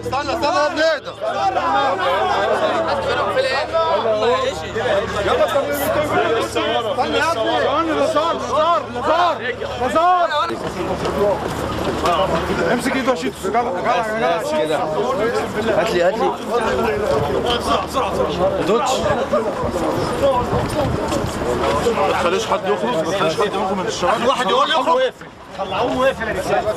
استنى استنى يا ابن اهدى استنى يا ابني استنى لزار لزار امسك ايده شيت جدع جدع جدع هات لي هات لي دوتش ما تخليش حد يخرج ما تخليش حد يخرج من الشارع واحد يقول يخرج طلعوه وقف يا رجاله